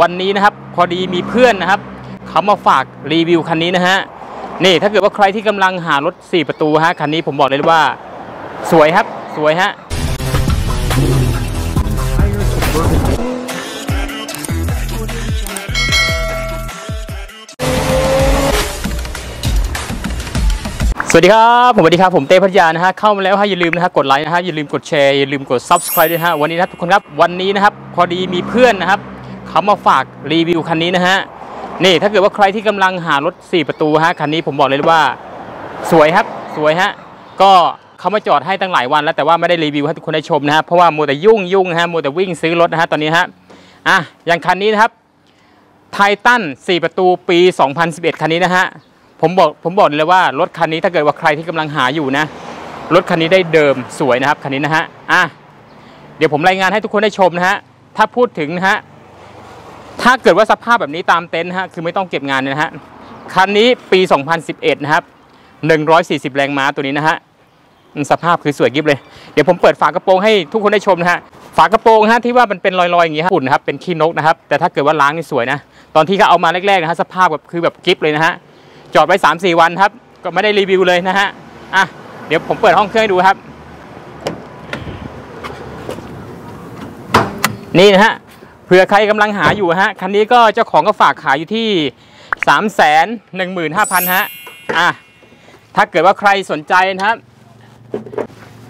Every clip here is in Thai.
วันนี้นะครับพอดีมีเพื่อนนะครับเขามาฝากรีวิวคันนี้นะฮะนี่ถ้าเกิดว่าใครที่กำลังหารถ 4 ประตูฮะคันนี้ผมบอกเลยว่า สวยครับ สวยฮะสวัสดีครับผมสวัสดีครับผมเต้พัทยานะฮะเข้ามาแล้วฮะอย่าลืมนะฮะกดไลค์นะฮะอย่าลืมกดแชร์อย่าลืมกด subscribe ด้วยฮะวันนี้นะทุกคนครับวันนี้นะครับพอดีมีเพื่อนนะครับ เขามาฝากรีวิวคันนี้นะฮะนี่ถ้าเกิดว่าใครที่กำลังหารถ 4 ประตูฮะคันนี้ผมบอกเลยว่า สวยครับสวยฮะก็เขามาจอดให้ตั้งหลายวันแล้วแต่ว่าไม่ได้รีวิวให้ทุกคนได้ชมนะฮะเพราะว่ามัวแต่ยุ่งยุ่งฮะมัวแต่วิ่งซื้อรถนะฮะตอนนี้ฮะอะอย่างคันนี้นะครับไททัน4 ประตูปี 2011 คันนี้นะฮะผมบอกผมบอกเลยว่ารถคันนี้ถ้าเกิดว่าใครที่กำลังหาอยู่นะ รถคันนี้ได้เดิมสวยนะครับคันนี้นะฮะอะเดี๋ยวผมรายงานให้ทุกคนได้ชมนะฮะถ้าพูดถึงนะฮะ ถ้าเกิดว่าสภาพแบบนี้ตามเต็นท์ฮะคือไม่ต้องเก็บงานนะฮะคันนี้ปี 2011 นะครับ 140 แรงม้าตัวนี้นะฮะสภาพคือสวยกิฟเลย เดี๋ยวผมเปิดฝากระโปรงให้ทุกคนได้ชมนะฮะฝากระโปรงฮะที่ว่ามันเป็นรอยๆอย่างงี้ฮะฝุ่นนะครับเป็นขี้นกนะครับแต่ถ้าเกิดว่าล้างนี่สวยนะตอนที่เขาเอามาแรกๆนะฮะสภาพแบบคือแบบกิฟเลยนะฮะจอดไว้ 3-4 วันครับก็ไม่ได้รีวิวเลยนะฮะอะเดี๋ยวผมเปิดห้องเครื่องให้ดูครับ นี่นะฮะ เผื่อใครกำลังหาอยู่ฮะคันนี้ก็เจ้าของก็ฝากขายอยู่ที่ 3 1 5 0 0 0ฮะอะถ้าเกิดว่าใครสนใจนะครับ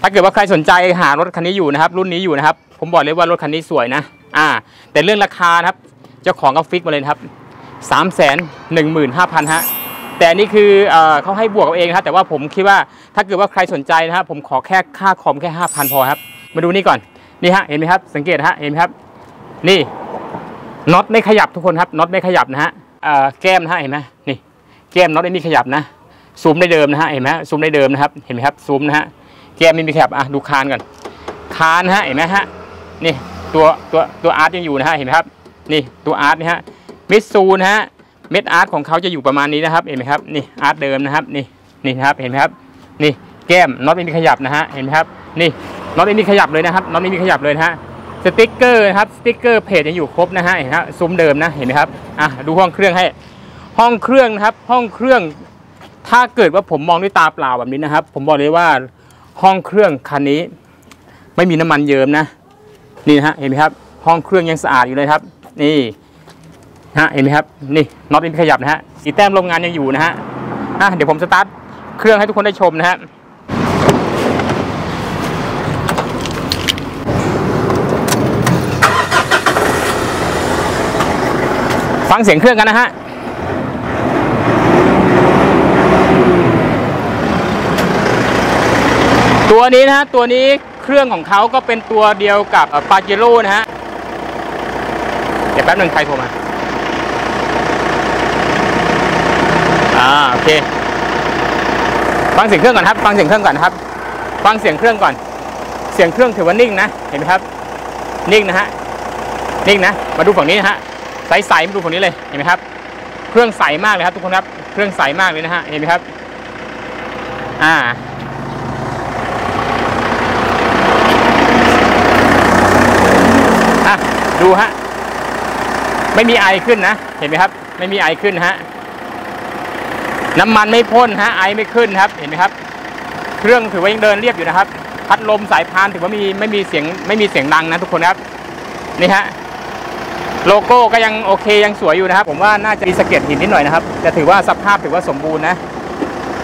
ถ้าเกิดว่าใครสนใจหารถคันนี้อยู่นะครับ รุ่นนี้อยู่นะครับ ผมบอกเลยว่ารถคันนี้สวยนะอ่า แต่เรื่องราคานะครับ เจ้าของก็ฟิกมาเลยครับสามแสนหนึ่งหมื่นห้าพันฮะแต่นี่คือเอ่อเขาให้บวกเอาเองนะครับแต่ว่าผมคิดว่าถ้าเกิดว่าใครสนใจนะครับผมขอแค่ค่าคอมแค่ห้าพันพอครับ มาดูนี่ก่อนนี่ฮะเห็นไหมครับสังเกตฮะเห็นไหมครับ นี่น็อตไม่ขยับทุกคนครับน็อตไม่ขยับนะฮะแก้มนะฮะเห็นไหมนี่แก้มน็อตไม่มีขยับนะซูมได้เดิมนะฮะเห็นไหมซูมได้เดิมนะครับ เห็นไหมครับซูมนะฮะแก้มไม่มีขยับอะดูคานก่อนคานนะฮะเห็นไหมฮะนี่ตัวตัวตัว arc ยังอยู่นะฮะเห็นไหมครับ นี่ตัว arc นะฮะ Mitsu นะฮะเม็ด arc ของเขาจะอยู่ประมาณนี้นะครับ เห็นไหมครับนี่ arc เดิมนะครับนี่นี่ครับเห็นไหมครับนี่แก้มน็อตไม่มีขยับนะฮะเห็นไหมครับนี่น็อตไม่มีขยับเลยนะครับน็อตไม่มีขยับเลยนะฮะ สติ๊กเกอร์นะครับสติ๊กเกอร์เพจยังอยู่ครบนะฮะเห็นไหมครับซุ้มเดิมนะเห็นไหมครับอะดูห้องเครื่องให้ ห้องเครื่องนะครับ ห้องเครื่อง ถ้าเกิดว่าผมมองด้วยตาเปล่าแบบนี้นะครับ ผมบอกเลยว่าห้องเครื่องคันนี้ ไม่มีน้ำมันเยิ้มนะ นี่นะฮะเห็นไหมครับ ห้องเครื่องยังสะอาดอยู่เลยครับ นี่ฮะเห็นไหมครับนี่น็อตไม่มีขยับนะฮะสีแต้มโรงงานยังอยู่นะฮะอะเดี๋ยวผมสตาร์ทเครื่องให้ทุกคนได้ชมนะฮะ ฟังเสียงเครื่องกันนะฮะตัวนี้นะฮะตัวนี้เครื่องของเขาก็เป็นตัวเดียวกับปาเจโร่นะฮะเดี๋ยวแป๊บหนึ่งใครโทรมาอ่าโอเคฟังเสียงเครื่องก่อนครับ ฟังเสียงเครื่องก่อนครับ ฟังเสียงเครื่องก่อน เสียงเครื่องถือว่านิ่งนะ เห็นไหมครับ นิ่งนะฮะ นิ่งนะ มาดูฝั่งนี้นะฮะ ใสๆมาดูฝั่งนี้เลยเห็นไหมครับ เครื่องใสมากเลยครับ ทุกคนครับเครื่องใสมากเลยนะฮะเห็นไหมครับ อ่าดูฮะไม่มีไอขึ้นนะ เห็นไหมครับ ไม่มีไอขึ้นฮะน้ำมันไม่พ่นฮะไอไม่ขึ้นครับ เห็นไหมครับ เครื่องถือว่ายังเดินเรียบอยู่นะครับ พัดลมสายพานถือว่ามีไม่มีเสียงไม่มีเสียงดังนะทุกคนครับนี่ฮะ โลโก้ก็ยังโอเคยังสวยอยู่นะครับ ผมว่าน่าจะมีสะเก็ดหินนิดหน่อยนะครับแต่ถือว่าสภาพถือว่าสมบูรณ์นะ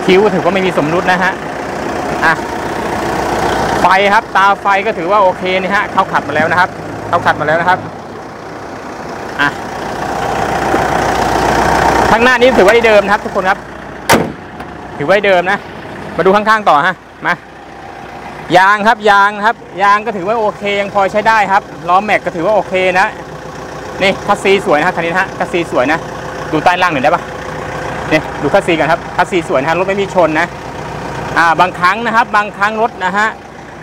คิ้วถือว่าไม่มีสมรุดนะฮะอะไฟครับตาไฟก็ถือว่าโอเคนี่ฮะเข้าขัดมาแล้วนะครับเข้าขัดมาแล้วนะครับอะข้างหน้านี้ถือว่าเดิมนะครับ ทุกคนครับ ถือว่าเดิมนะ มาดูข้างๆต่อฮะมายางครับยางครับ ยางก็ถือว่าโอเคยังพอใช้ได้ครับล้อแม็กก็ถือว่าโอเคนะ นี่คัสซีสวยนะคันนี้นะฮะคัสซีสวยนะ ดูใต้ล่างหน่อยได้ปะนี่ดูคัสซีกันครับคัสซีสวยนะรถไม่มีชนนะอ่าบางครั้งนะครับ บางครั้งรถนะฮะ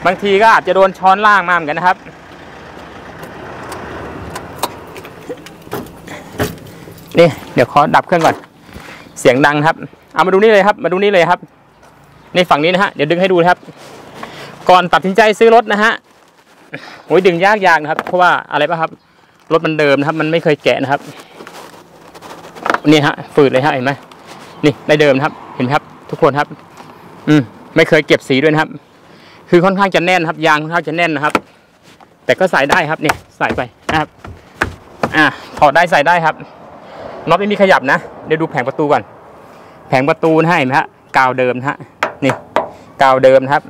บางทีก็อาจจะโดนช้อนล่างมาเหมือนกันนะครับ นี่เดี๋ยวขอดับเครื่องก่อน เสียงดังครับเอามาดูนี่เลยครับ มาดูนี่เลยครับในฝั่งนี้นะฮะเดี๋ยวดึงให้ดูครับ ก่อนตัดสินใจซื้อรถนะฮะโอ้ยดึงยากยากนะครับ เพราะว่าอะไรปะครับ รถมันเดิมนะครับ มันไม่เคยแกะนะครับ นี่ฮะฝืดเลยฮะเห็นไหมนี่ได้เดิมนะครับ เห็นไหมครับ ทุกคนครับ อืมไม่เคยเก็บสีด้วยนะครับ คือค่อนข้างจะแน่นครับ ยางค่อนข้างจะแน่นนะครับ แต่ก็ใส่ได้ครับเนี่ยใส่ไปนะครับ อ่าถอดได้ใส่ได้ครับน็อตไม่มีขยับนะเดี๋ยวดูแผงประตูก่อนแผงประตูนะฮะเห็นไหมฮะกาวเดิมนะฮะนี่กาวเดิมนะครับ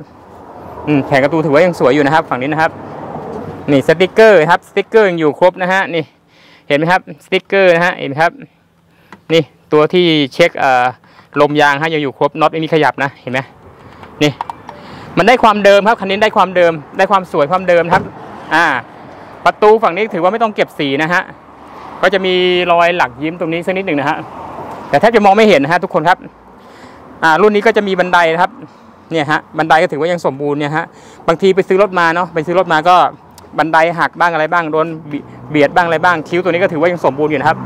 อืมแผงประตูถือว่ายังสวยอยู่นะครับ ฝั่งนี้นะครับ นี่สติกเกอร์ครับสติกเกอร์ยังอยู่ครบนะฮะนี่เห็นไหมครับสติกเกอร์นะฮะเห็นไหมครับนี่ตัวที่เช็คลมยางฮะยังอยู่ครบน็อตไม่มีขยับนะเห็นไหมนี่มันได้ความเดิมครับคันนี้ได้ความเดิม ได้ความสวยความเดิมครับอ่าประตูฝั่งนี้ถือว่าไม่ต้องเก็บสีนะฮะก็จะมีรอยหลักยิ้มตรงนี้สักนิดหนึ่งนะฮะแต่แทบจะมองไม่เห็นนะฮะทุกคนครับอ่ารุ่นนี้ก็จะมีบันไดนะครับเนี่ยฮะบันไดก็ถือว่ายังสมบูรณ์เนี่ยฮะบางทีไปซื้อรถมาเนาะไปซื้อรถมาก็ บันไดหักบ้างอะไรบ้างโดนเบียดบ้างอะไรบ้างคิ้วตัวนี้ก็ถือว่ายังสมบูรณ์อยู่นะครับ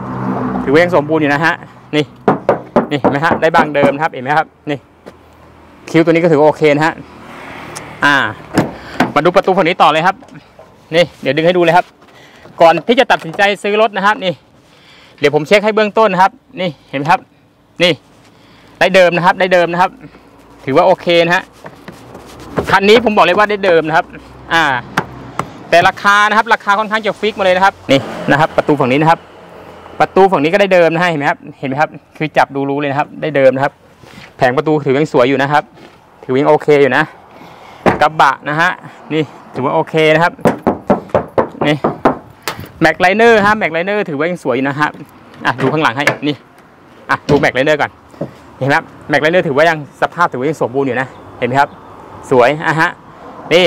ถือว่ายังสมบูรณ์อยู่นะฮะนี่นี่เห็นไหมฮะได้บ้างเดิมครับเห็นไหมครับนี่คิ้วตัวนี้ก็ถือว่าโอเคนะฮะอ่า มาดูประตูฝั่งนี้ต่อเลยครับ นี่ เดี๋ยวดึงให้ดูเลยครับ ก่อนที่จะตัดสินใจซื้อรถนะครับ นี่ เดี๋ยวผมเช็คให้เบื้องต้นนะครับ นี่เห็นไหมครับ นี่ ได้เดิมนะครับ ได้เดิมนะครับ ถือว่าโอเคนะฮะคันนี้ผมบอกเลยว่าได้เดิมนะครับ อ่า แต่ราคานะครับราคาค่อนข้างจะฟิกมาเลยนะครับนี่นะครับ ประตูฝั่งนี้นะครับ ประตูฝั่งนี้ก็ได้เดิมนะฮะเห็นไหมครับเห็นไหมครับ คือจับดูรู้เลยนะครับ ได้เดิมนะครับ แผงประตูถือยังสวยอยู่นะครับ ถือยังโอเคอยู่นะกระบะนะฮะนี่ถือว่าโอเคนะครับนี่ Maxliner ฮะ Maxliner ถือว่ายังสวยอยู่นะครับอะดูข้างหลังให้นี่อะดู Maxliner ก่อนเห็นไหมครับ Maxliner ถือว่ายังสภาพถือว่ายังสมบูรณ์อยู่นะเห็นไหมครับ สวยอะฮะนี่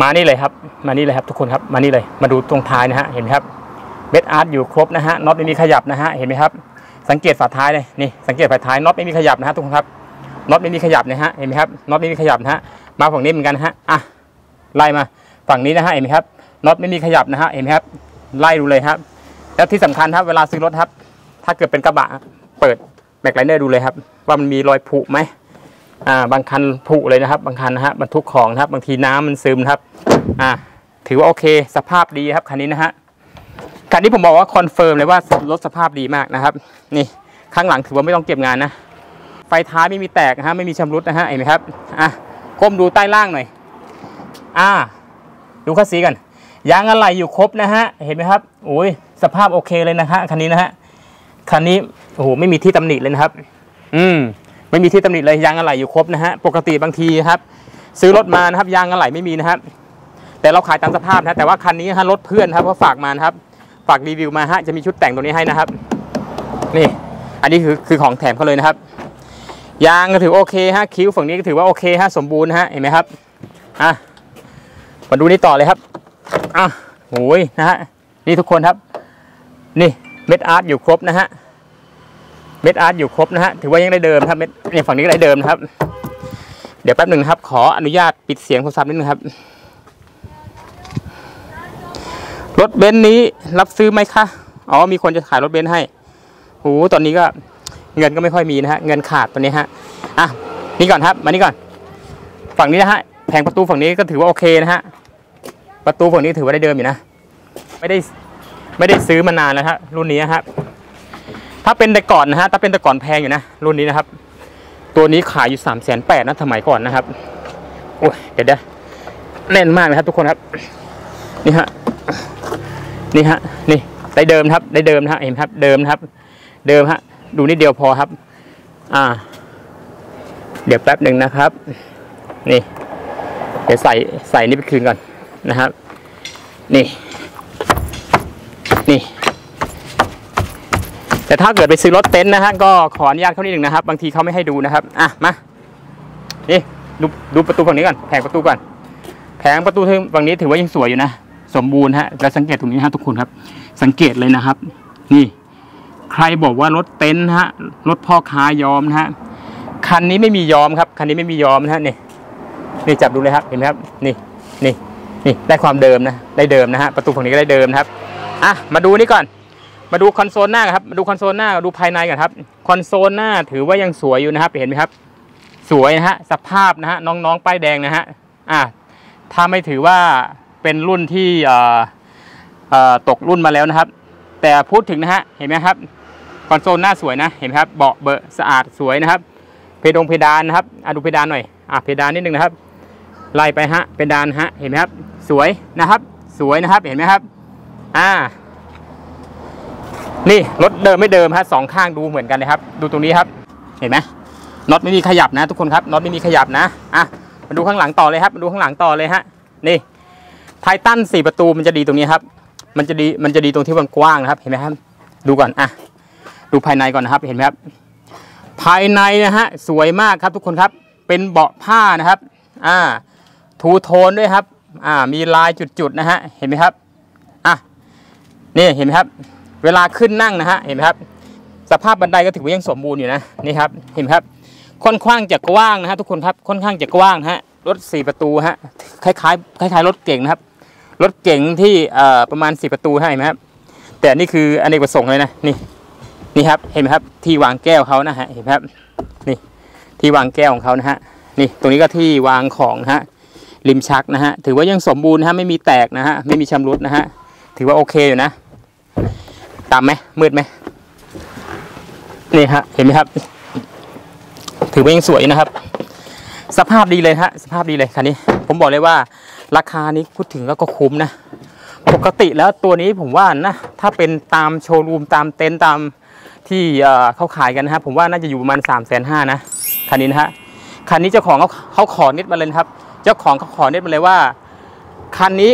มานี่เลยครับ มานี่เลยครับทุกคนครับ มานี่เลย มาดูตรงท้ายนะฮะ เห็นไหมครับ เม็ด arc อยู่ครบนะฮะ น็อตไม่มีขยับนะฮะ เห็นไหมครับ สังเกตฝาท้ายเลย นี่ สังเกตฝาท้าย น็อตไม่มีขยับนะฮะทุกคนครับ น็อตไม่มีขยับนะฮะ เห็นไหมครับ น็อตไม่มีขยับนะฮะ มาฝั่งนี้เหมือนกันนะฮะ อะ ไล่มา ฝั่งนี้นะฮะ เห็นไหมครับ น็อตไม่มีขยับนะฮะ เห็นไหมครับ ไล่ดูเลยครับ แล้วที่สำคัญครับ เวลาซื้อรถครับ ถ้าเกิดเป็นกระบะ เปิด Maxliner ดูเลยครับ ว่ามันมีรอยผุไหม อ่าบางคันผุเลยนะครับ บางคันนะฮะบรรทุกของนะครับ บางทีน้ำมันซึมครับอ่าถือว่าโอเค สภาพดีครับคันนี้นะฮะคันนี้ผมบอกว่า confirm เลยว่ารถสภาพดีมากนะครับ นี่ข้างหลังถือว่าไม่ต้องเก็บงานนะไฟท้ายไม่มีแตกนะฮะไม่มีชำรุดนะฮะเห็นไหมครับอะก้มดูใต้ล่างหน่อย อ่า ดูคัสซีกันยางอะไหล่อยู่ครบนะฮะเห็นไหมครับโอ้ยสภาพโอเคเลยนะฮะคันนี้นะฮะคันนี้โอ้โหไม่มีที่ตำหนิเลยนะครับ อืม ไม่มีที่ตำหนิเลยยางอะไหล่อยู่ครบนะฮะปกติบางทีครับซื้อรถมานะครับยางอะไหล่ไม่มีนะครับแต่เราขายตามสภาพนะแต่ว่าคันนี้ฮะรถเพื่อนครับเขาฝากมานะครับ ฝากรีวิวมาฮะจะมีชุดแต่งตัวนี้ให้นะครับ นี่ อันนี้คือคือของแถมเขาเลยนะครับ ยางก็ถือโอเคฮะคิ้วฝั่งนี้ก็ถือว่าโอเคฮะสมบูรณ์ฮะเห็นไหมครับอะมาดูนี่ต่อเลยครับอะโอ้ยนะฮะนี่ทุกคนครับ นี่เม็ดอาร์ตอยู่ครบนะฮะ เม็ดอาร์ตอยู่ครบนะฮะถือว่ายังได้เดิมครับเม็ดนี่ฝั่งนี้ก็ได้เดิมนะครับ เดี๋ยวแป๊บหนึ่งครับ ขออนุญาตปิดเสียงโทรศัพท์นิดนึงครับ รถเบนซ์นี้รับซื้อไหมคะอ๋อมีคนจะขายรถเบนซ์ให้โอ้ตอนนี้ก็เงินก็ไม่ค่อยมีนะฮะเงินขาดตอนนี้ฮะอะนี่ก่อนครับมานี่ก่อน ฝั่งนี้นะฮะแผงประตูฝั่งนี้ก็ถือว่าโอเคนะฮะประตูฝั่งนี้ถือว่าได้เดิมอยู่นะ ไม่ได้ไม่ได้ซื้อมานานแล้วฮะรุ่นนี้นะครับ ถ้าเป็นแต่ก่อนนะฮะถ้าเป็นแต่ก่อนแพงอยู่นะรุ่นนี้นะครับ ตัวนี้ขายอยู่สามแสนแปดนะสมัยก่อนนะครับโอ้ยเดี๋ยวเดี๋ยวแน่นมากเลยครับทุกคนครับ นี่ฮะนี่ฮะนี่ได้เดิมครับ ได้เดิมนะฮะเห็นครับ เดิมครับ เดิมฮะดูนิดเดียวพอครับ อ่า เดี๋ยวแป๊บหนึ่งนะครับ นี่ เดี๋ยวใส่ใส่นี่ไปคืนก่อนนะครับ นี่ นี่ แต่ถ้าเกิดไปซื้อรถเต็นท์นะฮะก็ขออนุญาตเขานิดหนึ่งนะครับ บางทีเขาไม่ให้ดูนะครับอะมานี่ดูดูประตูฝั่งนี้ก่อนแผงประตูก่อนแผงประตูฝั่งนี้ถือว่ายังสวยอยู่นะสมบูรณ์ฮะแล้วสังเกตตรงนี้ฮะทุกคนครับ สังเกตเลยนะครับ นี่ ใครบอกว่ารถเต็นท์ฮะรถพ่อค้ายอมนะฮะคันนี้ไม่มียอมครับคันนี้ไม่มียอมนะฮะนี่นี่จับดูเลยครับเห็นไหมครับนี่นี่นี่ได้ความเดิมนะได้เดิมนะฮะประตูฝั่งนี้ก็ได้เดิมนะครับอะมาดูนี่ก่อน มาดูคอนโซลหน้าครับมาดูคอนโซลหน้าดูภายในก่อนครับคอนโซลหน้าถือว่ายังสวยอยู่นะครับ เห็นไหมครับ สวยนะฮะสภาพนะฮะน้องๆป้ายแดงนะฮะอะถ้าไม่ถือว่าเป็นรุ่นที่เอ่อเอ่อตกรุ่นมาแล้วนะครับ แต่พูดถึงนะฮะเห็นไหมครับคอนโซลหน้าสวยนะเห็นไหมครับเบาะเบอะสะอาดสวยนะครับเพดงเพดานนะครับอะดูเพดานหน่อยอะเพดานนิดนึงนะครับไล่ไปฮะเพดานฮะเห็นไหมครับ สวยนะครับ สวยนะครับเห็นไหมครับ อ่า นี่รถเดิมไม่เดิมฮะสองข้างดูเหมือนกันนะครับ ดูตรงนี้ครับ เห็นไหมน็อตไม่มีขยับนะ ทุกคนครับน็อตไม่มีขยับนะอะมาดูข้างหลังต่อเลยครับมาดูข้างหลังต่อเลยฮะนี่ไททันสี่ประตูมันจะดีตรงนี้ครับ มันจะดีมันจะดีตรงที่มันกว้างนะครับ เห็นไหมครับ ดูก่อนอะดูภายในก่อนนะครับเห็นไหมครับ ภายในนะฮะสวยมากครับทุกคนครับ เป็นเบาะผ้านะครับอ่าทูโทนด้วยครับอ่ามีลายจุดๆนะฮะเห็นไหมครับอะนี่เห็นไหมครับ เวลาขึ้นนั่งนะฮะเห็นไหมครับ สภาพบันไดก็ถือว่ายังสมบูรณ์อยู่นะนี่ครับเห็นครับ ค่อนข้างจะกว้างนะฮะทุกคนครับค่อนข้างจะกว้างนะฮะรถสี่ประตูฮะคล้ายๆคล้ายๆรถเก่งนะครับรถเก่งที่ประมาณสี่ประตูให้นไหมครับแต่นี่คืออเนกประสงค์เลยนะนี่นี่ครับเห็นไหมครับที่วางแก้วเขานะฮะเห็นไหมครับนี่ที่วางแก้วของเขานะฮะนี่ตรงนี้ก็ที่วางของนะฮะริมชักนะฮะถือว่ายังสมบูรณ์นะฮะไม่มีแตกนะฮะไม่มีชำรุดนะฮะถือว่าโอเคอยู่นะ ตามไหมมืดไหมนี่ฮะเห็นไหมครับ ถือว่ายังสวยนะครับ สภาพดีเลยฮะสภาพดีเลยคันนี้ ผมบอกเลยว่า ราคานี้พูดถึงแล้วก็คุ้มนะ ปกติแล้วตัวนี้ผมว่านะ ถ้าเป็นตามโชว์รูมตามเต็นท์ตามที่เขาขายกันนะครับผมว่าน่าจะอยู่ประมาณ3ามแสนห้านะคันนี้นะฮะคันนี้เจ้าของเขาเขาขอเน็ตมาเลยครับ เจ้าของเขาขอเน็ตมาเลยว่า คันนี้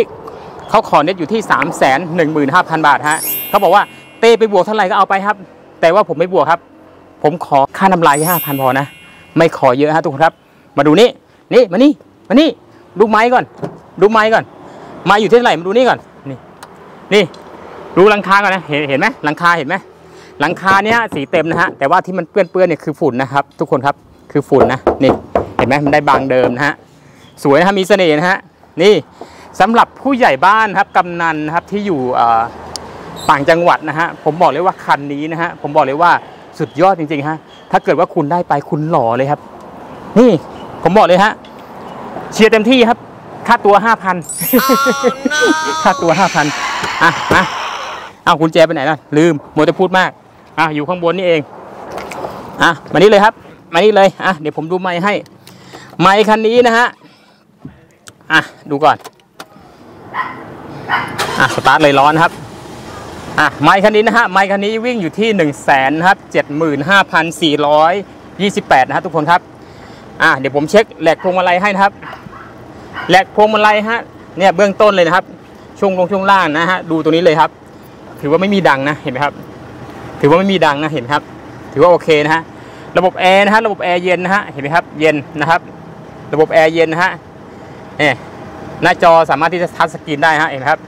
เขาขอเน็ตอยู่ที่3ามแสนหนึ่งหมื่นห้าพันบาทฮะเขาบอกว่า เต้ไปบวกเท่าไหร่ก็เอาไปครับ แต่ว่าผมไม่บวกครับ ผมขอค่าน้ำลายห้าพันพอนะ ไม่ขอเยอะฮะทุกคนครับ มาดูนี่นี่มานี่มานี่ดูไม้ก่อน ดูไม้ก่อน ไม้อยู่ที่เท่าไหร่มาดูนี่ก่อนนี่นี่ดูหลังคาก่อนนะเห็นเห็นไหมหลังคาเห็นไหมหลังคาเนี้ยสีเต็มนะฮะแต่ว่าที่มันเปื้อนเปื้อนๆเนี่ยคือฝุ่นนะครับ ทุกคนครับคือฝุ่นนะนี่เห็นไหมมันได้บางเดิมนะฮะสวยนะฮะมีเสน่ห์นะฮะนี่สำหรับผู้ใหญ่บ้านครับกำนันครับที่อยู่อ่อ ต่างจังหวัดนะฮะผมบอกเลยว่าคันนี้นะฮะผมบอกเลยว่าสุดยอดจริงๆฮะถ้าเกิดว่าคุณได้ไปคุณหล่อเลยครับ นี่ผมบอกเลยฮะเชียร์เต็มที่ครับ ค่าตัวห้าพันค่าตัวห้าพันอะมาเอากุญแจไปไหนล่ะลืมมัวแต่พูดมากอะอยู่ข้างบนนี่เองอะมานี่เลยครับ มานี่เลยอะเดี๋ยวผมดูไม้ให้ ไม้คันนี้นะฮะอะดูก่อนอะสตาร์ทเลยร้อนครับ อะไมล์คันนี้นะฮะไมล์คันนี้วิ่งอยู่ที่1นึ่งแสนครับเจ็ดหมื่นห้าพันสี่ร้อยยี่สิบแปดนะฮะทุกคนครับอะเดี๋ยวผมเช็ค rack พวงมาลัยให้นะครับ rack พวงมาลัยฮะเนี่ยเบื้องต้นเลยนะครับ ช่วงลงช่วงล่างนะฮะดูตัวนี้เลยครับ ถือว่าไม่มีดังนะเห็นไหมครับ ถือว่าไม่มีดังนะเห็นไหมครับ ถือว่าโอเคนะฮะระบบแอร์นะฮะระบบแอร์เย็นนะฮะเห็นไหมครับเย็นนะครับ ระบบแอร์เย็นนะฮะนี่ยหน้าจอสามารถที่จะทัชสกรีนได้ฮะเห็นไหมครับ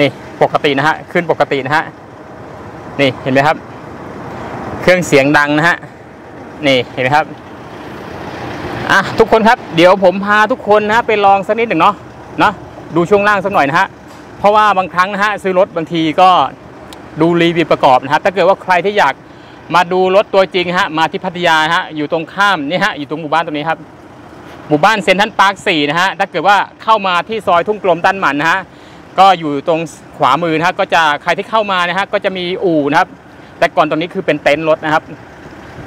นี่ ปกตินะฮะขึ้นปกตินะฮะนี่เห็นไหมครับ เครื่องเสียงดังนะฮะนี่เห็นไหมครับอะทุกคนครับเดี๋ยวผมพาทุกคนนะไปลองสักนิดหนึ่งเนาะเนาะดูช่วงล่างสักหน่อยนะฮะเพราะว่าบางครั้งนะฮะซื้อรถบางทีก็ดูรีวิวประกอบนะครับถ้าเกิดว่าใครที่อยากมาดูรถตัวจริงฮะมาที่พัทยาฮะอยู่ตรงข้ามนี่ฮะอยู่ตรงหมู่บ้านตรงนี้ครับหมู่บ้านเซนทรัลพาร์คสี่นะฮะถ้าเกิดว่าเข้ามาที่ซอยทุ่งกลมตาลหมันนะฮะ ก็อยู่ตรงขวามือนะฮะก็จะใครที่เข้ามานะฮะก็จะมีอู่นะครับ แต่ก่อนตรงนี้คือเป็นเต็นท์รถนะครับ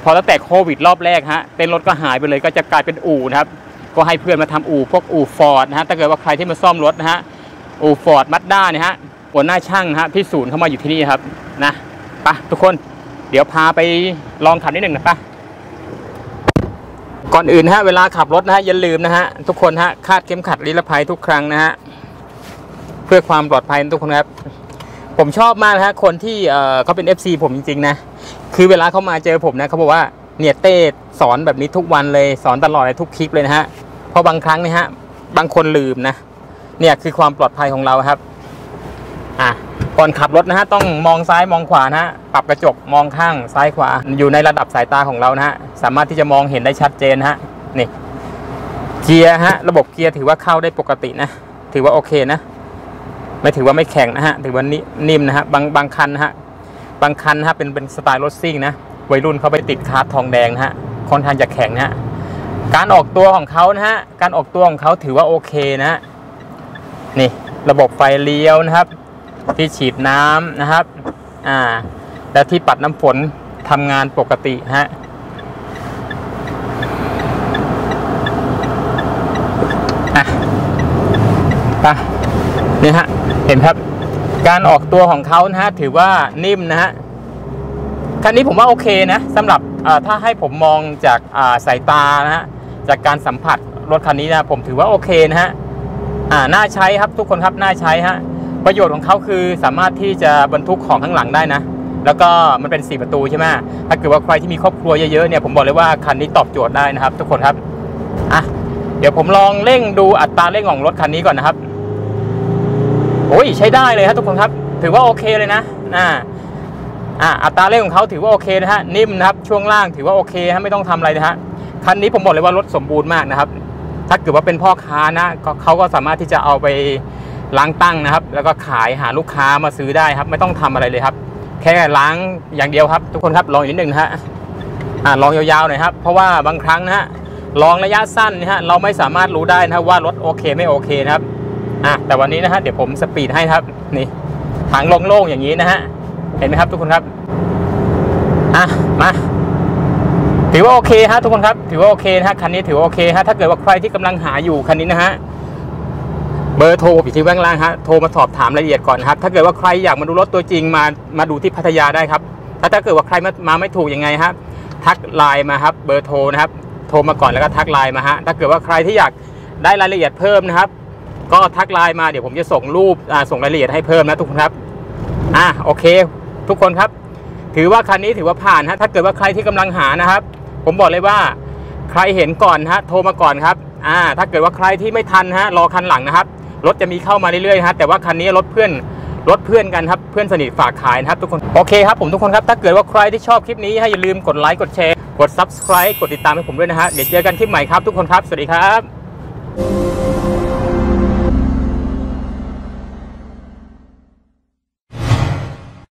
พอตั้งแต่โควิดรอบแรกฮะเต็นท์รถก็หายไปเลย ก็จะกลายเป็นอู่นะครับ ก็ให้เพื่อนมาทำอู่พวกอู่ฟอร์ดนะฮะถ้าเกิดว่าใครที่มาซ่อมรถนะฮะอู่ฟอร์ดมาสด้าเนี่ยฮะหัวหน้าช่างนะฮะพี่ศูนย์เข้ามาอยู่ที่นี่ครับนะปะทุกคนเดี๋ยวพาไปลองขับนิดหนึ่งนะปะก่อนอื่นฮะเวลาขับรถนะฮะอย่าลืมนะฮะทุกคนฮะคาดเข็มขัดนิรภัยทุกครั้งนะฮะ เพื่อความปลอดภัยทุกคนครับ ผมชอบมากนะฮะคนที่เออเขาเป็น FC ผมจริงๆนะ คือเวลาเขามาเจอผมนะเขาบอกว่าเนี่ยเต้สอนแบบนี้ทุกวันเลยสอนตลอดเลยทุกคลิปเลยนะฮะเพราะบางครั้งนี่ยฮะบางคนลืมนะ เนี่ยคือความปลอดภัยของเราครับอะก่อนขับรถนะฮะต้องมองซ้ายมองขวานะฮะปรับกระจกมองข้างซ้ายขวาอยู่ในระดับสายตาของเรานะฮะสามารถที่จะมองเห็นได้ชัดเจนฮะนี่เกียร์ฮะระบบเกียร์ถือว่าเข้าได้ปกตินะ ถือว่าโอเคนะ ไม่ถือว่าไม่แข็งนะฮะถือว่านิ่มนะฮะบางบางคันนะฮะบางคันนะฮะเป็นเป็นสไตล์รถซิ่งนะวัยรุ่นเขาไปติดคาร์ททองแดงนะฮะค่อนข้างจะแข็งนะฮะการออกตัวของเขานะฮะการออกตัวของเขาถือว่าโอเคนะฮะนี่ระบบไฟเลี้ยวนะครับ ที่ฉีดน้ำนะครับอ่าและที่ปัดน้ำฝนทำงานปกติฮะอะไป นี่ฮะเห็นครับการออกตัวของเขานะฮะถือว่านิ่มนะฮะคันนี้ผมว่าโอเคนะสำหรับถ้าให้ผมมองจากาสายตานะฮะจากการสัมผัสรถคันนี้นะผมถือว่าโอเคนะฮะอ่าน่าใช้ครับทุกคนครับน่าใช้ฮะประโยชน์ของเขาคือสามารถที่จะบรรทุกของข้างหลังได้นะ แล้วก็มันเป็น 4 ประตูใช่ไหมถ้าเกิดว่าใครที่มีครอบครัวเยอะๆเนี่ยผมบอกเลยว่าคันนี้ตอบโจทย์ได้นะครับ ทุกคนครับอะเดี๋ยวผมลองเร่งดูอัตราเร่งของรถคันนี้ก่อนนะครับ โอ้ยใช้ได้เลยครับทุกคนครับ ถือว่าโอเคเลยนะอ่าอ่าอัตราเร่งของเขาถือว่าโอเคนะฮะนิ่มนะครับช่วงล่างถือว่าโอเคฮะไม่ต้องทำอะไรนะฮะคันนี้ผมบอกเลยว่ารถสมบูรณ์มากนะครับ ถ้าเกิดว่าเป็นพ่อค้านะเขาก็สามารถที่จะเอาไปล้างตั้งนะครับ แล้วก็ขายหาลูกค้ามาซื้อได้ครับ ไม่ต้องทำอะไรเลยครับ แค่ล้างอย่างเดียวครับ ทุกคนครับลองอีกนิดหนึ่งนะฮะอ่าลองยาวๆหน่อยครับ เพราะว่าบางครั้งนะฮะลองระยะสั้นนะฮะเราไม่สามารถรู้ได้นะว่ารถโอเคไม่โอเคนะครับ อะแต่วันนี้นะฮะเดี๋ยวผมสปีดให้ครับนี่ทางโล่งๆอย่างนี้นะฮะเห็นไหมครับทุกคนครับอะมาถือว่าโอเคฮะทุกคนครับ ถือว่าโอเคนะฮะคันนี้ถือว่าโอเคฮะถ้าเกิดว่าใครที่กำลังหาอยู่คันนี้นะฮะเบอร์โทรอยู่ที่ข้างล่างฮะโทรมาสอบถามรายละเอียดก่อนนะครับ ถ้าเกิดว่าใครอยากมาดูรถตัวจริงมามาดูที่พัทยาได้ครับถ้าถ้าเกิดว่าใครมามาไม่ถูกยังไงฮะทักไลน์มาครับ เบอร์โทรนะครับ โทรมาก่อนแล้วก็ทักไลน์มาฮะถ้าเกิดว่าใครที่อยากได้รายละเอียดเพิ่มนะครับ ก็ทักไลน์มาเดี๋ยวผมจะส่งรูปส่งรายละเอียดให้เพิ่มนะทุกคนครับอะโอเค ทุกคนครับ ถือว่าคันนี้ถือว่าผ่านฮะถ้าเกิดว่าใครที่กำลังหานะครับ ผมบอกเลยว่าใครเห็นก่อนฮะโทรมาก่อนครับอ่าถ้าเกิดว่าใครที่ไม่ทันฮะรอคันหลังนะครับรถจะมีเข้ามาเรื่อยๆฮะแต่ว่าคันนี้รถเพื่อนรถเพื่อนกันครับเพื่อนสนิทฝากขายนะครับทุกคนโอเคครับผมทุกคนครับถ้าเกิดว่าใครที่ชอบคลิปนี้ให้อย่าลืมกดไลค์กดแชร์กด subscribe กดติดตามให้ผมด้วยนะฮะเดี๋ยวเจอกันคลิปใหม่ครับทุกคนครับ สวัสดีครับ